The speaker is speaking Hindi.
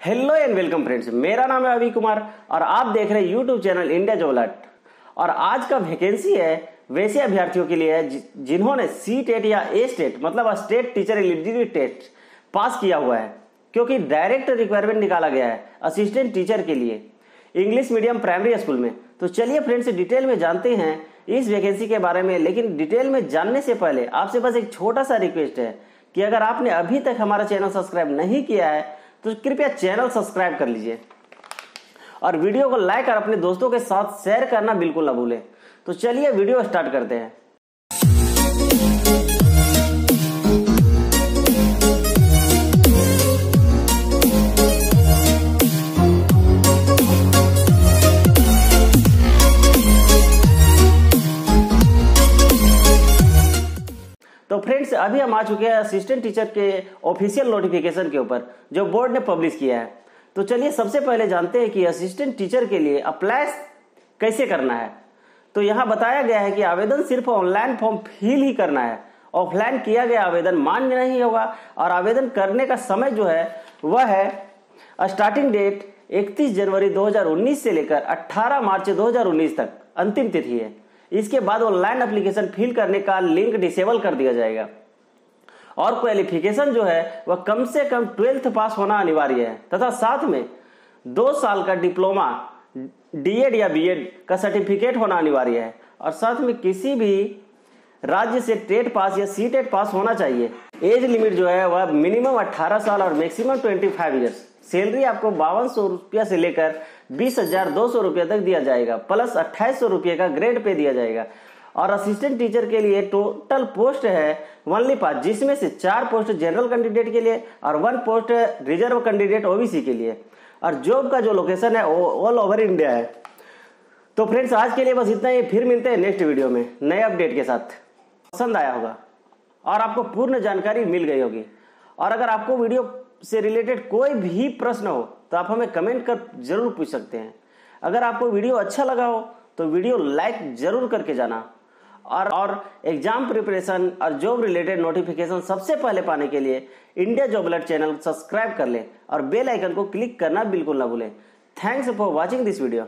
हेलो एंड वेलकम फ्रेंड्स मेरा नाम है अभी कुमार और आप देख रहे हैं यूट्यूब चैनल इंडिया जोलट और आज का वैकेंसी है वैसे अभ्यर्थियों के लिए है जिन्होंने सी टेट या ए स्टेट मतलब state teacher eligibility test pass किया हुआ है, क्योंकि डायरेक्ट रिक्वायरमेंट निकाला गया है असिस्टेंट टीचर के लिए इंग्लिश मीडियम प्राइमरी स्कूल में। तो चलिए फ्रेंड्स डिटेल में जानते हैं इस वैकेंसी के बारे में, लेकिन डिटेल में जानने से पहले आपसे बस एक छोटा सा रिक्वेस्ट है कि अगर आपने अभी तक हमारा चैनल सब्सक्राइब नहीं किया है तो कृपया चैनल सब्सक्राइब कर लीजिए। और वीडियो को लाइक और अपने दोस्तों के साथ शेयर करना बिल्कुल ना भूलें। तो चलिए वीडियो स्टार्ट करते हैं। तो फ्रेंड्स, अभी हम आ चुके हैं असिस्टेंट टीचर के ऑफिशियल नोटिफिकेशन के ऊपर, जो बोर्ड ने पब्लिश किया है। तो चलिए सबसे पहले जानते हैं कि असिस्टेंट टीचर के लिए अप्लाई कैसे करना है। तो यहाँ बताया गया है कि आवेदन सिर्फ़ ऑनलाइन फॉर्म फिल ही करना है। ऑफलाइन किया गया आवेदन मान्य नहीं होगा और आवेदन करने का समय जो है, वह है स्टार्टिंग डेट 31 जनवरी 2019 से लेकर 18 मार्च 2019 तक, अंतिम तिथि है। इसके बाद ऑनलाइन एप्लीकेशन फिल करने का लिंक डिसेबल कर दिया जाएगा। और क्वालिफिकेशन जो है, वह कम से कम ट्वेल्थ पास होना अनिवार्य है। तथा साथ में, दो साल का डिप्लोमा डीएड या बीएड का सर्टिफिकेट होना अनिवार्य है। और साथ में किसी भी राज्य से टेट पास या सी टेट पास होना चाहिए। एज लिमिट जो है, वह मिनिमम 18 साल और मैक्सिमम 25 इयर्स सैलरी आपको बावन सौ रुपया से लेकर बीस हज़ार दो सौ रुपया तक दिया जाएगा प्लस अट्ठाईस सौ रुपये का ग्रेड पे दिया जाएगा। और असिस्टेंट टीचर के लिए टोटल पोस्ट है वनली पास जिसमें से चार पोस्ट जनरल कैंडिडेट के लिए और one post reserve candidate OBC के लिए। और जॉब का जो लोकेशन है ऑल ओवर इंडिया है। तो फ्रेंड्स आज के लिए बस इतना ही। फिर मिलते हैं नेक्स्ट वीडियो में नए अपडेट के साथ। पसंद आया होगा और आपको पूर्ण जानकारी मिल गई होगी। और अगर आपको वीडियो से रिलेटेड कोई भी प्रश्न हो तो आप हमें कमेंट कर ज़रूर पूछ सकते हैं। अगर आपको वीडियो अच्छा लगा हो तो वीडियो लाइक ज़रूर करके जाना। और और एग्ज़ाम प्रिपरेशन और जॉब रिलेटेड नोटिफिकेशन सबसे पहले पाने के लिए India job alert channel subscribe कर लें और बेल आइकन को क्लिक करना बिल्कुल ना भूलें। Thanks for watching this video.